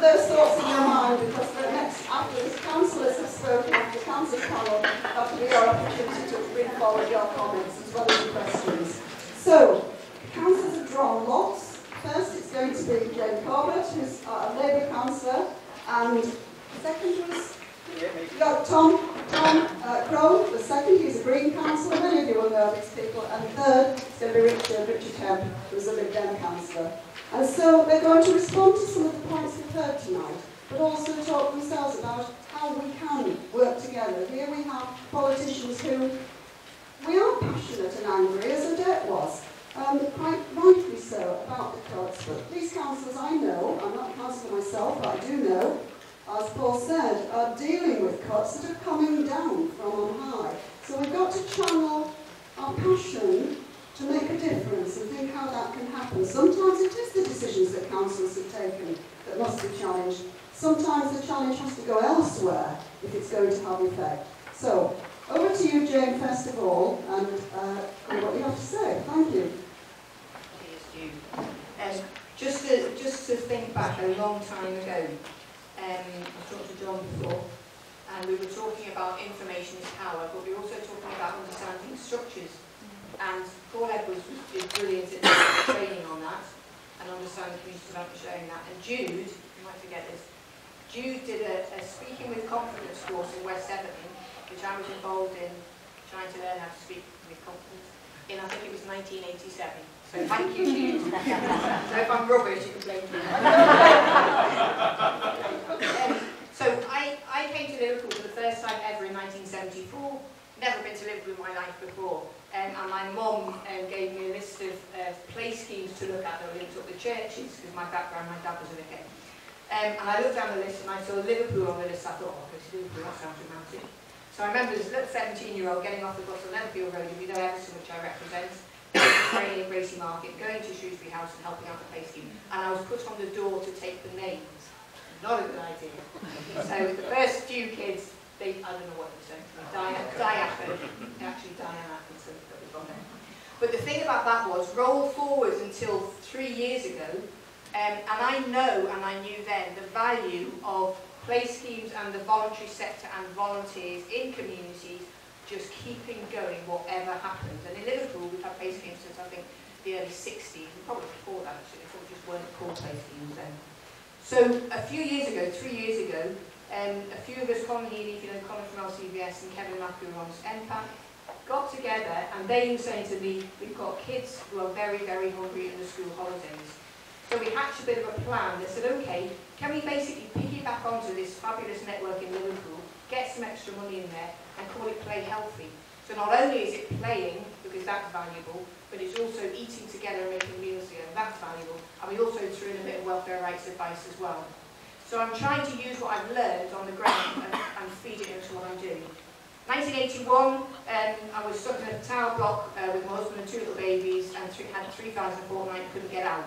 those thoughts in your mind because the next, after the councillors have spoken, after the council panel, that will be your opportunity to bring forward your comments as well as your questions. So, councillors have drawn lots. First, it's going to be Jane Corbett, who's a Labour councillor, and second was got Tom, Tom uh, the second, he's a Green councillor, many of you will know these people, and third is going to be Richard, Richard Kemp, who's a Lib Dem councillor. And so they're going to respond to some of the points we've heard tonight, but also talk themselves about how we can work together. Here we have politicians who, we are passionate and angry, as Odette was, um, quite rightly so, about the cuts, but these councillors I know, I'm not a councillor myself, but I do know, as Paul said, are dealing with cuts that are coming down from on high. So we've got to channel our passion to make a difference and think how that can happen. Sometimes it is the decisions that councils have taken that must be challenged. Sometimes the challenge has to go elsewhere if it's going to have effect. So, over to you, Jane, first of all, and uh, what you have to say. Thank you. Um, just, to, just to think back a long time ago, um, I talked to John before, and we were talking about information is power, but we were also talking about understanding structures. And Paul Edwards was, did brilliant at training on that, and understanding community development showing that. And Jude, you might forget this, Jude did a, a speaking with confidence course in West Everton, which I was involved in trying to learn how to speak with confidence, in I think it was 1987. So thank you, Jude. so if I'm rubbish, you can blame me. um, so I, I came to Liverpool for the first time ever in 1974. Never been to Liverpool in my life before. Um, and my mum um, gave me a list of uh, play schemes to look at that were linked up with churches, because my background, my dad was a vicar. Um, and I looked down the list and I saw Liverpool on the list. I thought, oh, because Liverpool, that sounds romantic. So I remember this little 17-year-old getting off the bus on Liverpool Road, if you know Everton, which I represent, training at Gracie Market, going to Shrewsbury House and helping out the play scheme. And I was put on the door to take the names. Not a good idea. so the first few kids they, I don't know what they said, Diana, Diana, actually Diana Atkinson, that was on there. But the thing about that was, roll forward until three years ago, um, and I know, and I knew then, the value of play schemes and the voluntary sector and volunteers in communities just keeping going whatever happens. And in Liverpool, we've had play schemes since I think the early 60s, and probably before that actually, before just weren't called play schemes then. So a few years ago, three years ago, um, a few of us, Colin Healy, you know, Colin from LCVS and Kevin who on NPAC, got together and they were saying to me, we've got kids who are very, very hungry in the school holidays. So we hatched a bit of a plan that said, okay, can we basically piggyback onto this fabulous network in Liverpool, get some extra money in there, and call it Play Healthy. So not only is it playing, because that's valuable, but it's also eating together and making meals together, that's valuable. And we also threw in a bit of welfare rights advice as well. So I'm trying to use what I've learned on the ground and, and feed it into what I'm doing. 1981, um, I was stuck in a tower block uh, with my husband and two little babies and three, had three guys in a fortnight, couldn't get out.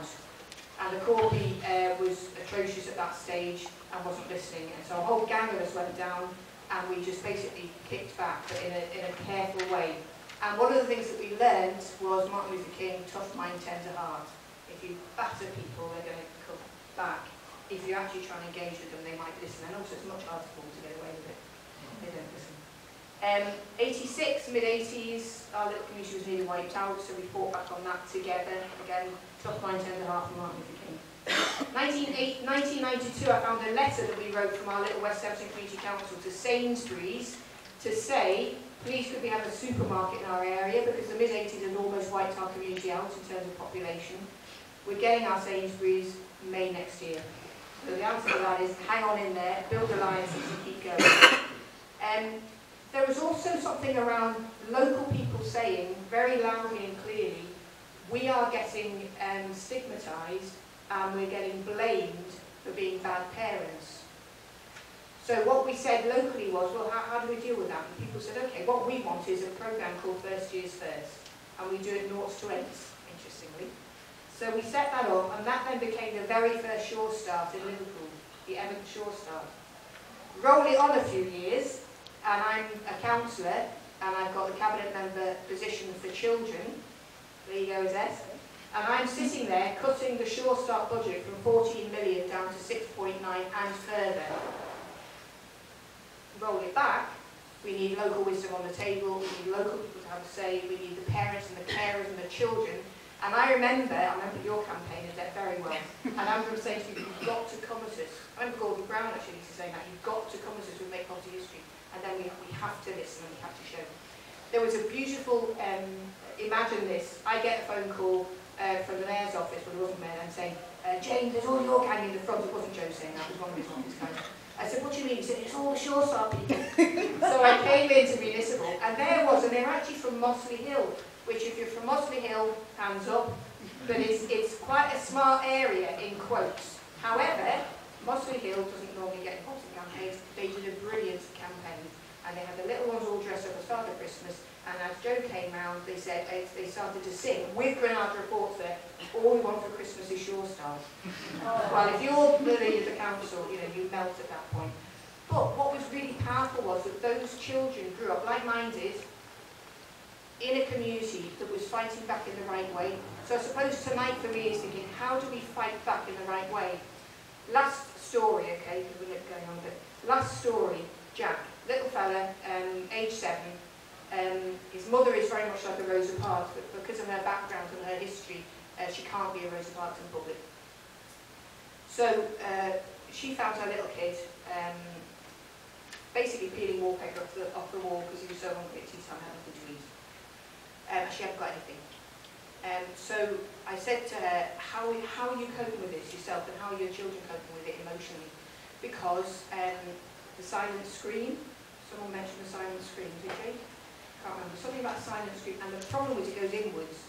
And the Corby uh, was atrocious at that stage and wasn't listening. And so a whole gang of us went down and we just basically kicked back but in a, in a careful way. And one of the things that we learned was Martin Luther King, tough mind, tender heart. If you batter people, they're going to come back. If you actually try and engage with them, they might listen. And also, it's much harder for them to get away with it. They don't listen. Um, 86, mid-80s, our little community was nearly wiped out, so we fought back on that together. Again, tough mind, tender heart from Martin Luther King. 1992, I found a letter that we wrote from our little West Everton Community Council to Sainsbury's to say, please could we have a supermarket in our area because the mid-80s had almost wiped our community out in terms of population. We're getting our Sainsbury's May next year. The answer to that is hang on in there, build alliances and keep going. Um, there was also something around local people saying very loudly and clearly, we are getting um, stigmatised and we're getting blamed for being bad parents. So what we said locally was, well, how, how do we deal with that? And people said, okay, what we want is a programme called First Years First, and we do it noughts to eights, interestingly. So we set that up, and that then became the very first Sure Start in Liverpool, the Everton Sure Start. Roll it on a few years, and I'm a councillor, and I've got the cabinet member position for children. There you go, Zeth. And I'm sitting there cutting the Sure Start budget from 14 million down to 6.9 and further. Roll it back, we need local wisdom on the table, we need local people to have a say, we need the parents and the carers and the children. And I remember, I remember your campaign that very well, and I remember saying to you, you've got to come at us. I remember Gordon Brown actually used to say that, you've got to come at us with Make Poverty History, and then we, we have to listen and we have to show. There was a beautiful, um, imagine this, I get a phone call uh, from the mayor's office, from the mayor, and saying, uh, Jane, there's all your gang in the front. It wasn't Joe saying that, it was one of his office guys. I said, what do you mean? He said, it's all the Sure Start people. so I came into municipal, and there was, and they're actually from Mossley Hill, which if you're from Mossley Hill, hands up, but it's, it's quite a smart area in quotes. However, Mossley Hill doesn't normally get involved in campaigns. They did a brilliant campaign, and they had the little ones all dressed up as Father Christmas, and as Joe came round, they said they started to sing with Granada Reports there, all we want for Christmas is Sure Starts. well, if you're the leader of the council, you know, you melt at that point. But what was really powerful was that those children grew up like-minded in a community that was fighting back in the right way. So I suppose tonight for me is thinking, how do we fight back in the right way? Last story, okay, because we're going on a bit. Last story, Jack, little fella, um, age seven, um, his mother is very much like a Rosa Parks, but because of her background and her history, uh, she can't be a Rosa Parks in public. So uh, she found her little kid um, basically peeling wallpaper off the, off the wall because he was so hungry had nothing to eat. Um, she hadn't got anything. Um, so I said to her, how, how are you coping with this yourself and how are your children coping with it emotionally? Because um, the silent scream, someone mentioned the silent scream, did Jake? can't remember, something about silent scream, and the problem is it goes inwards.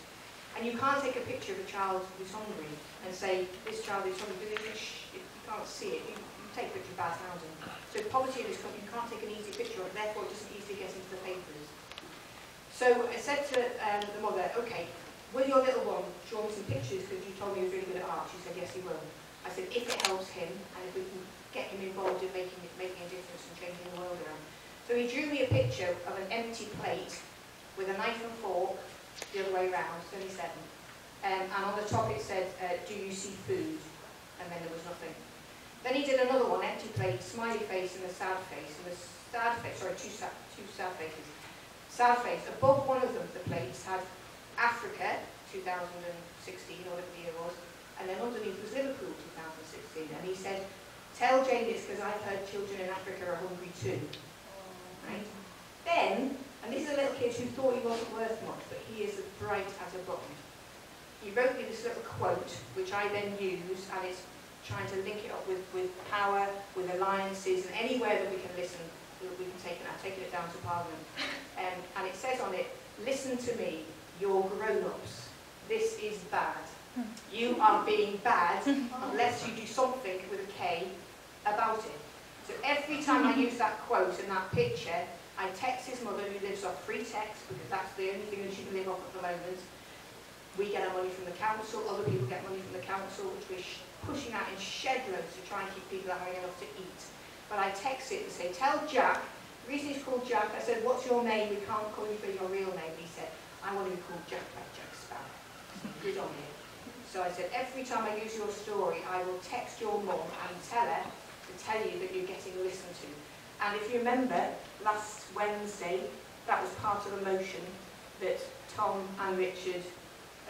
And you can't take a picture of a child who's hungry and say, this child is hungry, because you can't see it. You, you take a picture of bad housing. So poverty in this country, you can't take an easy picture of it, therefore it doesn't easily get into the papers. So I said to um, the mother, okay, will your little one draw me some pictures because you told me he was really good at art? She said, yes, he will. I said, if it helps him, and if we can get him involved in making, making a difference and changing the world around. So he drew me a picture of an empty plate with a knife and fork the other way round, 37. Um, and on the top it said, uh, do you see food? And then there was nothing. Then he did another one, empty plate, smiley face and a sad face. And the sad face, sorry, two sad, two sad faces. Sad face. Above one of them, the plates had Africa, 2016, or whatever the year was. And then underneath was Liverpool, 2016. And he said, tell Jane this because I've heard children in Africa are hungry too. Right? Then, and this is a little kid who thought he wasn't worth much, but he is as bright as a button. He wrote me this little quote, which I then use, and it's trying to link it up with, with power, with alliances, and anywhere that we can listen, we can take it. I've taken it down to Parliament. Um, and it says on it, listen to me, you're grown-ups. This is bad. You are being bad unless you do something with a K about it. So every time I use that quote and that picture, I text his mother who lives off free text because that's the only thing that she can live off at the moment. We get our money from the council, other people get money from the council, which we're pushing out in shed loads to try and keep people having enough to eat. But I text it and say, tell Jack, the reason he's called Jack, I said, what's your name? We can't call you for your real name. He said, I want to be called Jack like Jack Sparrow. Good on you. So I said, every time I use your story, I will text your mum and tell her to tell you that you're getting listened to. And if you remember, last Wednesday, that was part of a motion that Tom and Richard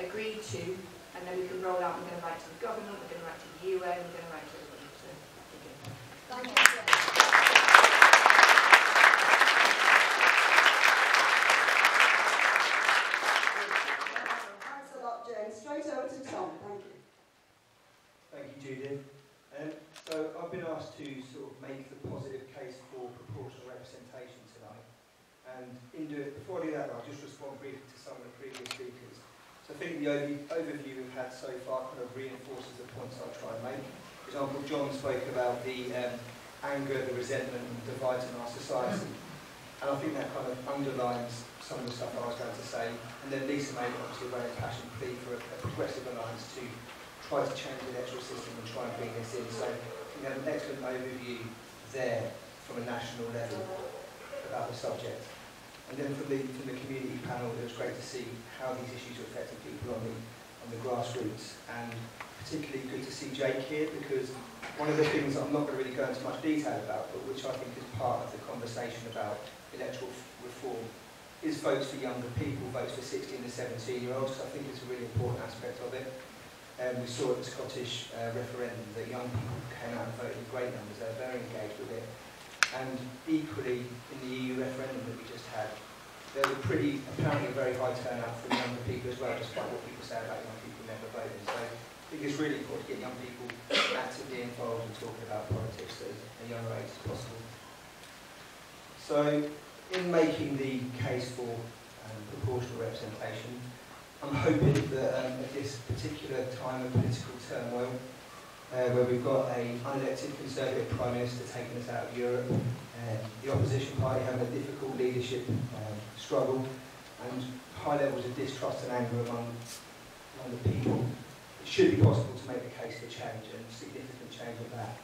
agreed to, and then we can roll out, we're going to write to the government, we're going to write to the UN, we're going to write to everybody. Thanks a lot, Jane. Straight over to Tom. Thank you. Thank you, Judith. So I've been asked to sort of make the positive case for proportional representation tonight. And before I do that, I'll just respond briefly to some of the previous speakers. So I think the overview we've had so far kind of reinforces the points I'll try and make. For example, John spoke about the um, anger, the resentment and divides in our society. And I think that kind of underlines some of the stuff I was going to say. And then Lisa made obviously a very passionate plea for a, a progressive alliance to try to change the electoral system and try and bring this in. So we have an excellent overview there from a national level about the subject. And then from the, from the community panel, it was great to see how these issues are affecting people on the, and the grassroots. And particularly good to see Jake here because one of the things I'm not going to really go into much detail about, but which I think is part of the conversation about electoral reform, is votes for younger people, votes for 16 to 17 year olds. I think it's a really important aspect of it. Um, we saw at the Scottish uh, referendum that young people came out and voted in great numbers. They were very engaged with it. And equally, in the EU referendum that we just had, there was a pretty, apparently a very high turnout from younger people as well, despite what people say about young people never voting. So I think it's really important to get young people actively involved in talking about politics at a younger age as possible. So, in making the case for um, proportional representation, I'm hoping that um, at this particular time of political turmoil, uh, where we've got an unelected Conservative Prime Minister taking us out of Europe, the opposition party having a difficult leadership um, struggle, and high levels of distrust and anger among, among the people, it should be possible to make the case for change and significant change of that.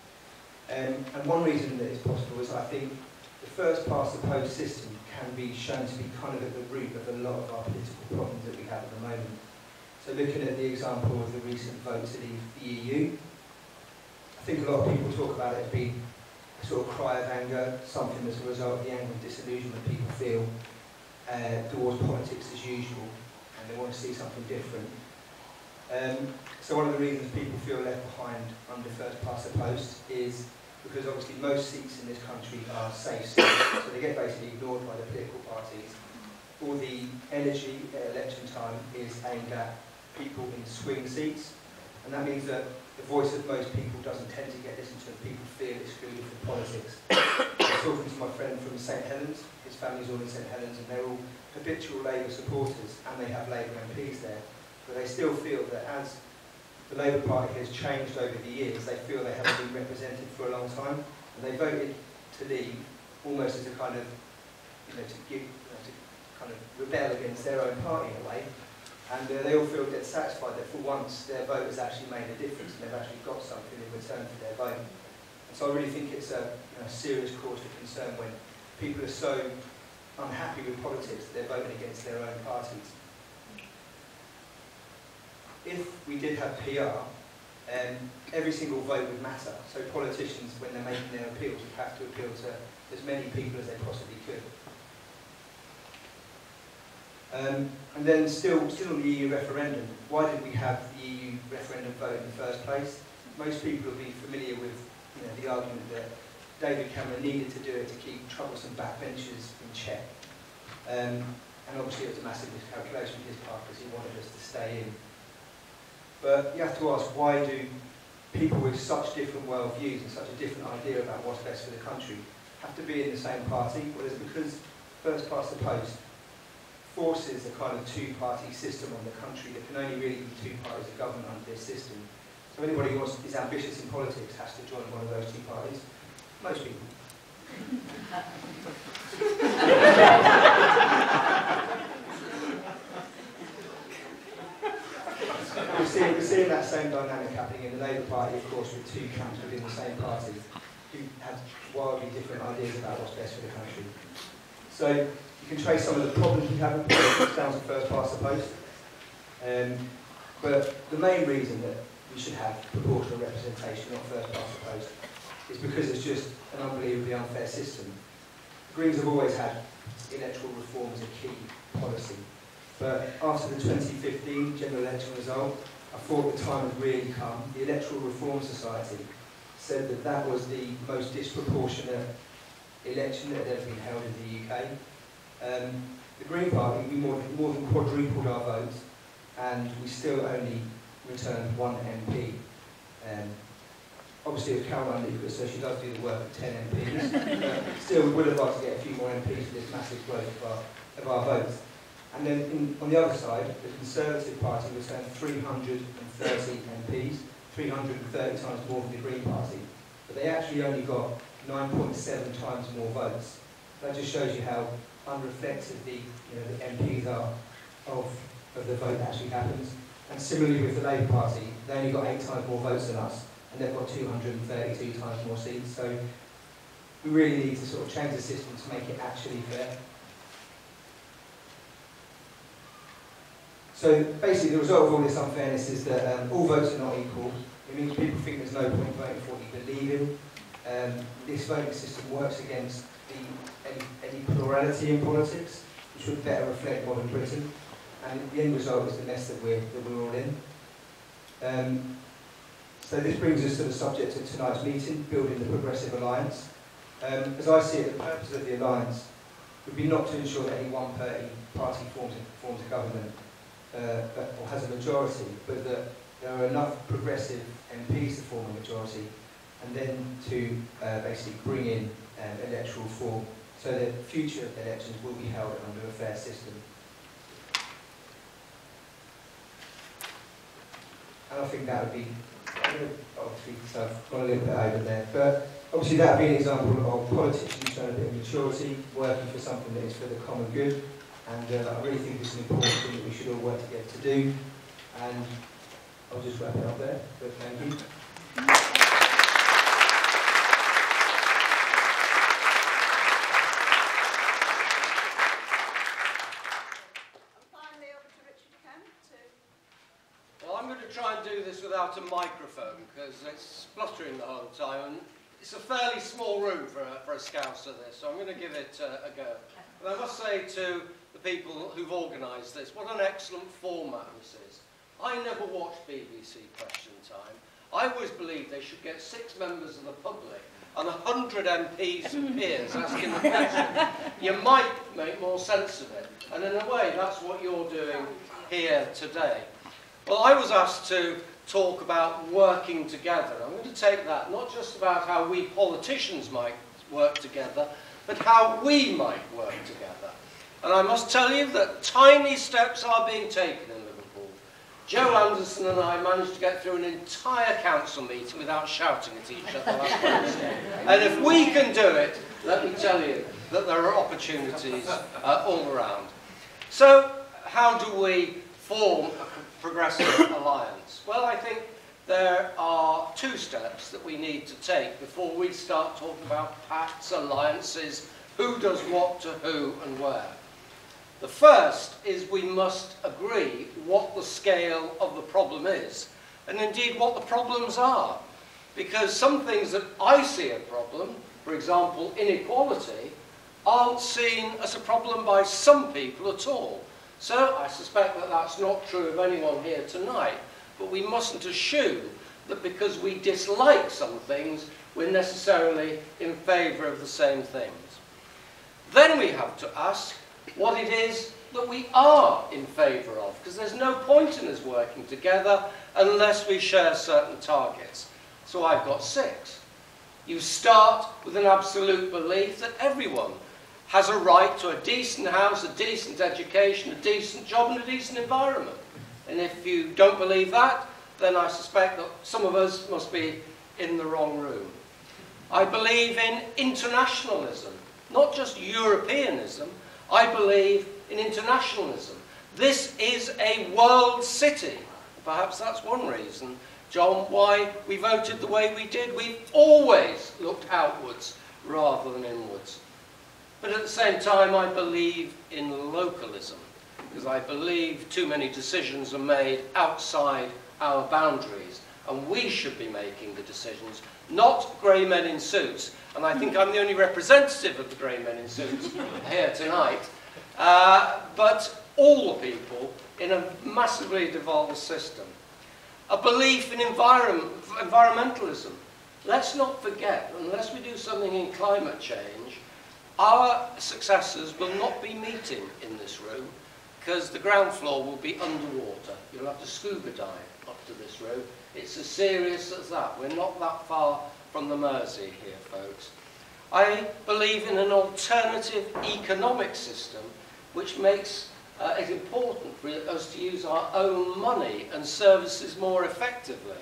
Um, and one reason that it's possible is I think the first past the post system can be shown to be kind of at the root of a lot of our political problems that we have at the moment. So looking at the example of the recent vote to leave the EU, I think a lot of people talk about it as being sort of cry of anger, something as a result of the anger and disillusionment people feel uh, towards politics as usual, and they want to see something different. Um, so one of the reasons people feel left behind under first past the post is because obviously most seats in this country are safe seats, so they get basically ignored by the political parties. All the energy at election time is aimed at people in swing seats, and that means that the voice of most people doesn't tend to get listened to, people feel excluded from politics. I was talking to my friend from St Helens, his family's all in St Helens, and they're all habitual Labour supporters, and they have Labour MPs there, but they still feel that as the Labour Party has changed over the years. They feel they haven't been represented for a long time, and they voted to leave almost as a kind of, you know, to give, you know, to kind of rebel against their own party in a way. And uh, they all feel satisfied that for once their vote has actually made a difference and they've actually got something in return for their vote. And so I really think it's a you know, serious cause for concern when people are so unhappy with politics that they're voting against their own parties if we did have PR, um, every single vote would matter. So politicians, when they're making their appeals, would have to appeal to as many people as they possibly could. Um, and then still, still on the EU referendum, why did we have the EU referendum vote in the first place? Most people will be familiar with you know, the argument that David Cameron needed to do it to keep troublesome backbenchers in check. Um, and obviously it was a massive miscalculation on his part because he wanted us to stay in. But you have to ask, why do people with such different worldviews and such a different idea about what's best for the country have to be in the same party? Well, it's because first past the post forces a kind of two-party system on the country that can only really be two parties of government under this system. So anybody who wants, is ambitious in politics has to join one of those two parties. Most people. we're, seeing, we're seeing that same dynamic happening in the Labour Party, of course, with two camps within the same party who have wildly different ideas about what's best for the country. So can trace some of the problems we have politics down to first past the post. Um, but the main reason that we should have proportional representation, not first past the post, is because it's just an unbelievably unfair system. The Greens have always had electoral reform as a key policy. But after the 2015 general election result, I thought the time had really come. The Electoral Reform Society said that that was the most disproportionate election that had ever been held in the UK. Um, the Green Party, we more, more than quadrupled our vote, and we still only returned one MP. Um, obviously, it's Caroline Lucas, so she does do the work of 10 MPs. still, we would have liked to get a few more MPs for this massive growth of our, of our votes. And then in, on the other side, the Conservative Party returned 330 MPs, 330 times more than the Green Party. But they actually only got 9.7 times more votes. That just shows you how unreflective the, you know, the MPs are of, of the vote that actually happens. And similarly with the Labour Party, they only got eight times more votes than us, and they've got 232 times more seats. So we really need to sort of change the system to make it actually fair. So basically, the result of all this unfairness is that um, all votes are not equal. It means people think there's no point voting for what you believe in. Um, this voting system works against the, any, any plurality in politics, which would better reflect modern Britain. And the end result is the mess that we're, that we're all in. Um, so this brings us to the subject of tonight's meeting, building the Progressive Alliance. Um, as I see it, the purpose of the alliance would be not to ensure that any one party, party forms, a, forms a government uh, or has a majority, but that there are enough progressive MPs to form a majority, and then to uh, basically bring in um, electoral reform so that future elections will be held under a fair system. And I think that would be, obviously, so I've gone a little bit over there, but obviously that would be an example of politicians showing a bit of maturity, working for something that is for the common good, and uh, I really think it's an important thing that we should all work together to do, and I'll just wrap it up there, but thank you. And finally, over to Richard Kemp to Well, I'm going to try and do this without a microphone because it's spluttering the whole time and it's a fairly small room for a, for a Scouser this, so I'm going to give it uh, a go. And I must say to the people who've organised this, what an excellent format this is. I never watched BBC Question Time. I always believed they should get six members of the public and a hundred MPs and peers asking the question. You might make more sense of it. And in a way, that's what you're doing here today. Well, I was asked to talk about working together. I'm going to take that not just about how we politicians might work together, but how we might work together. And I must tell you that tiny steps are being taken in Liverpool. Joe Anderson and I managed to get through an entire council meeting without shouting at each other last Wednesday. And if we can do it, let me tell you that there are opportunities uh, all around. So, how do we form a progressive alliance? Well, I think there are two steps that we need to take before we start talking about pacts, alliances, who does what to who and where. The first is we must agree what the scale of the problem is, and indeed what the problems are. Because some things that I see a problem, for example, inequality, aren't seen as a problem by some people at all. So I suspect that that's not true of anyone here tonight, but we mustn't assume that because we dislike some things, we're necessarily in favour of the same things. Then we have to ask what it is that we are in favour of, because there's no point in us working together unless we share certain targets. So I've got six. You start with an absolute belief that everyone has a right to a decent house, a decent education, a decent job and a decent environment. And if you don't believe that, then I suspect that some of us must be in the wrong room. I believe in internationalism, not just Europeanism. I believe in internationalism. This is a world city. Perhaps that's one reason, John, why we voted the way we did. We've always looked outwards rather than inwards. But at the same time, I believe in localism, because I believe too many decisions are made outside our boundaries, and we should be making the decisions, not grey men in suits. And I think I'm the only representative of the grey men in suits here tonight, uh, but all the people in a massively devolved system. A belief in environment, environmentalism. Let's not forget, unless we do something in climate change, our successors will not be meeting in this room because the ground floor will be underwater. You'll have to scuba dive up to this room. It's as serious as that. We're not that far from the Mersey here, folks. I believe in an alternative economic system which makes uh, it important for us to use our own money and services more effectively.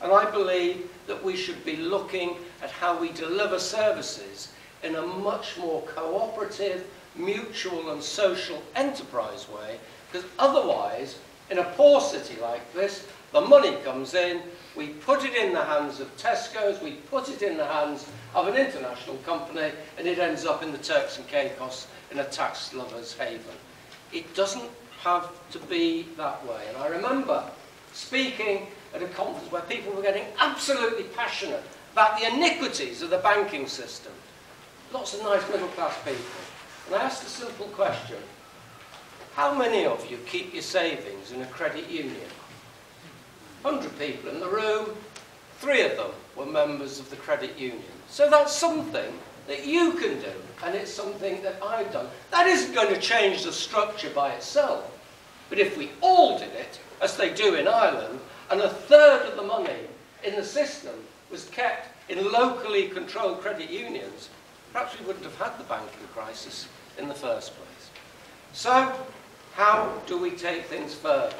And I believe that we should be looking at how we deliver services in a much more cooperative, mutual and social enterprise way, because otherwise, in a poor city like this, the money comes in, we put it in the hands of Tesco's, we put it in the hands of an international company, and it ends up in the Turks and Caicos in a tax lover's haven. It doesn't have to be that way. And I remember speaking at a conference where people were getting absolutely passionate about the iniquities of the banking system. Lots of nice middle class people. And I asked a simple question. How many of you keep your savings in a credit union? 100 people in the room, three of them were members of the credit union. So that's something that you can do, and it's something that I've done. That isn't going to change the structure by itself. But if we all did it, as they do in Ireland, and a third of the money in the system was kept in locally controlled credit unions, perhaps we wouldn't have had the banking crisis in the first place. So, how do we take things further?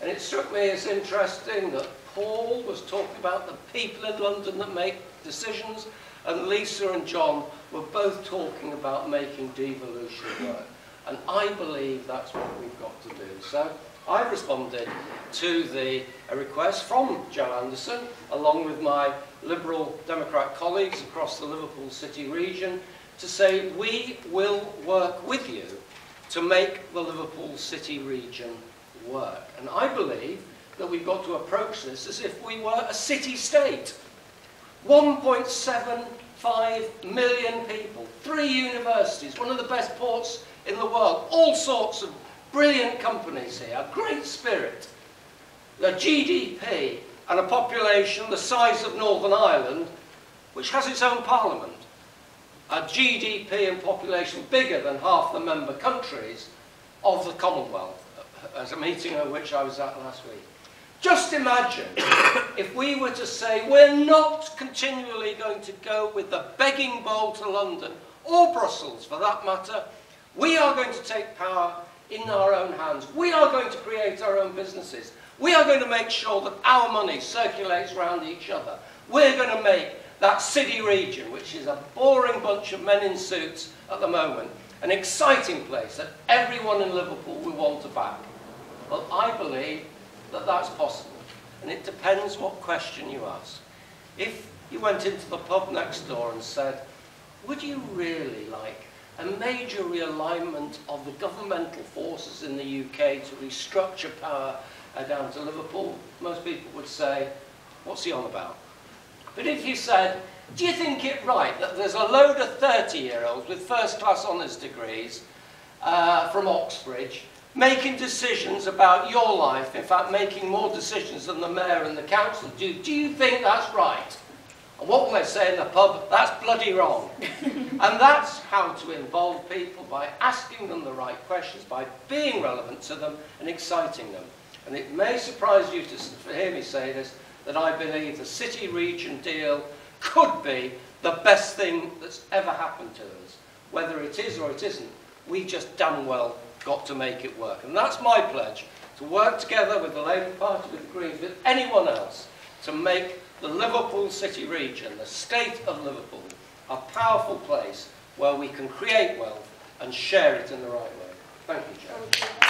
And it struck me as interesting that Paul was talking about the people in London that make decisions, and Lisa and John were both talking about making devolution work. And I believe that's what we've got to do. So I've responded to the request from Joe Anderson, along with my Liberal Democrat colleagues across the Liverpool City region, to say we will work with you to make the Liverpool City region work. And I believe that we've got to approach this as if we were a city-state. 1.75 million people, three universities, one of the best ports in the world, all sorts of brilliant companies here, a great spirit, the GDP and a population the size of Northern Ireland, which has its own parliament, a GDP and population bigger than half the member countries of the Commonwealth, as a meeting at which I was at last week. Just imagine if we were to say we're not continually going to go with the begging bowl to London or Brussels for that matter. We are going to take power in our own hands. We are going to create our own businesses. We are going to make sure that our money circulates around each other. We're going to make that city region, which is a boring bunch of men in suits at the moment, an exciting place that everyone in Liverpool will want to back. Well, I believe that that's possible. And it depends what question you ask. If you went into the pub next door and said, would you really like a major realignment of the governmental forces in the UK to restructure power uh, down to Liverpool, most people would say, what's he on about? But if you said, do you think it right that there's a load of 30-year-olds with first-class honours degrees uh, from Oxbridge making decisions about your life, in fact making more decisions than the mayor and the council do, do you think that's right? And what will they say in the pub? That's bloody wrong. and that's how to involve people by asking them the right questions, by being relevant to them and exciting them. And it may surprise you to hear me say this, that I believe the city region deal could be the best thing that's ever happened to us. Whether it is or it isn't, we just damn well got to make it work. And that's my pledge, to work together with the Labour Party, with the Greens, with anyone else, to make the Liverpool City region, the state of Liverpool, a powerful place where we can create wealth and share it in the right way. Thank you, Chair.